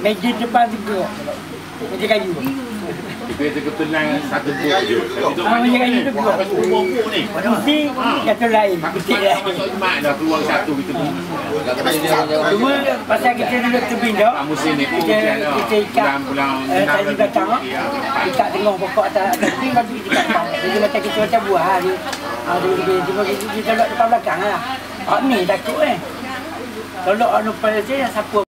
Meja depan tiga. Meja kayu. Kita ketenang satu buku je. Ah, meja kayu tu buku. Buku ni. Mesti satu lain. Mesti lain. Dah keluar satu kita pun. Cuma pasal kita duduk tebing dah. nak terpindah. Kita kita ikat. Eh, Tadi kacang. Eh. Ikat tengah pokok atas. Tapi bagi kita ikat. Jadi macam kita macam buah lah dia. Ah, dia Cuma kita letak depan belakang lah. Hak ni takut eh. Tolak anu pada saya siapa